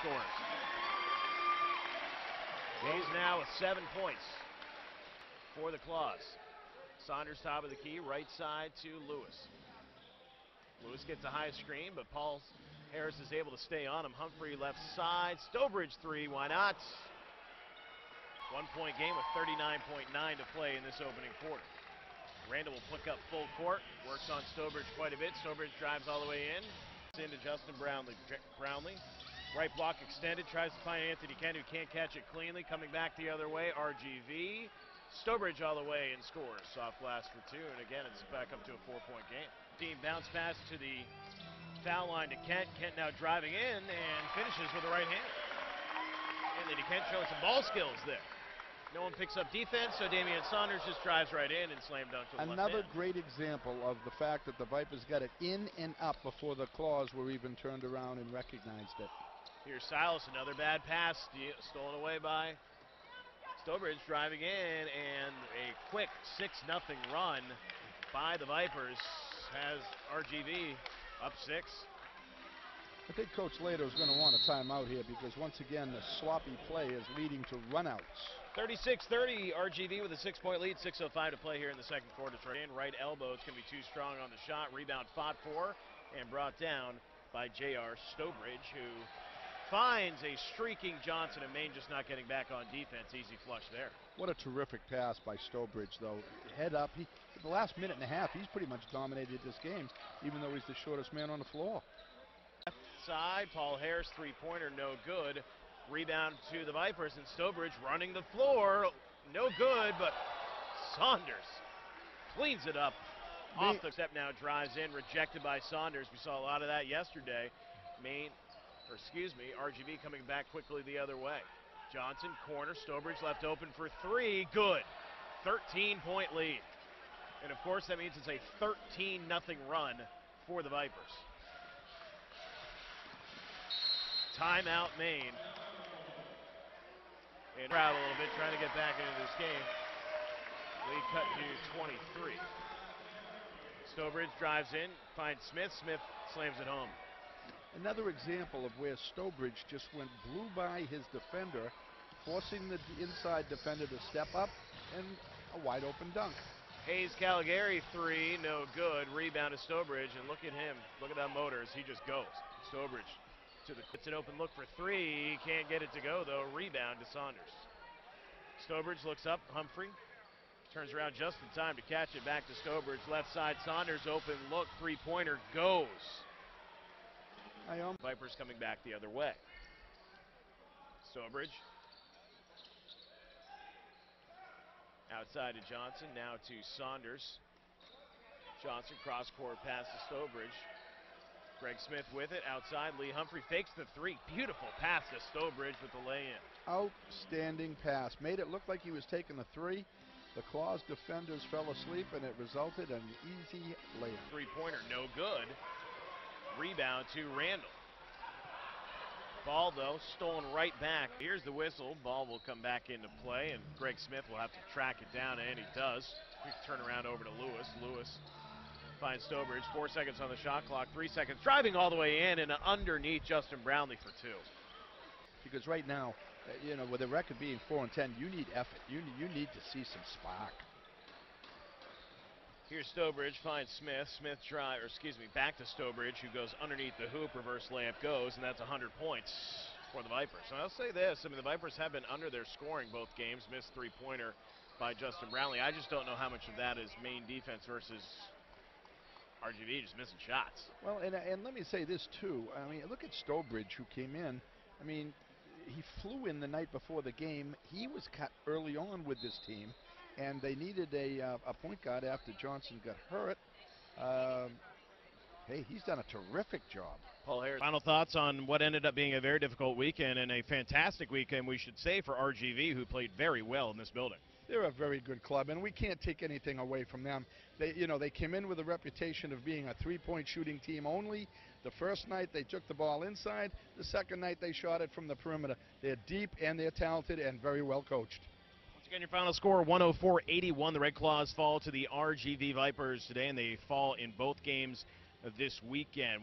scores. Hayes now with seven points for the Claws. Saunders top of the key, right side to Lewis. Lewis gets a high screen, but Paul Harris is able to stay on him. Humphrey left side. Strowbridge three, why not? One point game with 39.9 to play in this opening quarter. Randall will pick up full court, works on Strowbridge quite a bit. Strowbridge drives all the way in. It's Into Justin Brownlee. Brownlee, right block extended, tries to find Anthony Kent, who can't catch it cleanly. Coming back the other way, RGV. Strowbridge all the way and scores. Soft glass for two, and again, it's back up to a four-point game. Dean bounce pass to the foul line to Kent. Kent now driving in and finishes with the right hand. Anthony Kent showing some ball skills there. No one picks up defense, so Damian Saunders just drives right in and slam dunks with Another great example of the fact that the Vipers got it in and up before the claws were even turned around and recognized it. Here's Silas, another bad pass, stolen away by Strowbridge driving in, and a quick 6 0 run by the Vipers has RGV up 6. I think Coach Leitao is going to want a timeout here because once again the sloppy play is leading to runouts. 36-30, RGV with a six-point lead, 6.05 to play here in the second quarter. In right elbow, it's going to be too strong on the shot. Rebound fought for and brought down by Jay-R Strowbridge, who finds a streaking Johnson and Maine just not getting back on defense. Easy flush there. What a terrific pass by Strowbridge, though. Head up. He, the last minute and a half, he's pretty much dominated this game, even though he's the shortest man on the floor. Left side, Paul Harris, three-pointer, no good. Rebound to the Vipers, and Strowbridge running the floor. No good, but Saunders cleans it up. Off the step now, drives in, rejected by Saunders. We saw a lot of that yesterday. Maine, or excuse me, RGV coming back quickly the other way. Johnson, corner, Strowbridge left open for three. Good. 13 point lead. And of course, that means it's a 13 0 run for the Vipers. Timeout, Maine and crowd a little bit, trying to get back into this game. Lead cut to 23. Strowbridge drives in, finds Smith. Smith slams it home. Another example of where Strowbridge just went blew by his defender, forcing the inside defender to step up, and a wide open dunk. Hayes Caligari three, no good. Rebound to Strowbridge, and look at him. Look at that motor as he just goes. Strowbridge to the it's an open look for three. Can't get it to go though. Rebound to Saunders. Strowbridge looks up. Humphrey turns around just in time to catch it back to Strowbridge. Left side. Saunders open look. Three pointer goes. Um Vipers coming back the other way. Strowbridge. Outside to Johnson. Now to Saunders. Johnson cross court pass to Strowbridge. Greg Smith with it outside. Lee Humphrey fakes the three. Beautiful pass to Strowbridge with the lay in. Outstanding pass. Made it look like he was taking the three. The Claws defenders fell asleep and it resulted in an easy layup. Three pointer, no good. Rebound to Randall. Ball, though, stolen right back. Here's the whistle. Ball will come back into play, and Greg Smith will have to track it down, and he does. Quick turnaround over to Lewis. Lewis finds Strowbridge. Four seconds on the shot clock. Three seconds. Driving all the way in and underneath Justin Brownlee for two. Because right now, uh, you know, with the record being four and ten, you need effort. You you need to see some spark. Here's Strowbridge finds Smith. Smith try, or excuse me, back to Strowbridge, who goes underneath the hoop. Reverse layup goes, and that's 100 points for the Vipers. And I'll say this: I mean, the Vipers have been under their scoring both games. Missed three-pointer by Justin Brownlee. I just don't know how much of that is Maine defense versus RGV just missing shots. Well, and, uh, and let me say this too. I mean, look at Strowbridge who came in. I mean, he flew in the night before the game. He was cut early on with this team, and they needed a, uh, a point guard after Johnson got hurt. Um, hey, he's done a terrific job. Paul Harris. Final thoughts on what ended up being a very difficult weekend and a fantastic weekend, we should say, for RGV, who played very well in this building they're a very good club, and we can't take anything away from them. They, you know, they came in with a reputation of being a three-point shooting team only. The first night they took the ball inside. The second night they shot it from the perimeter. They're deep and they're talented and very well coached. Again, your final score 104-81. The Red Claws fall to the RGV Vipers today, and they fall in both games this weekend.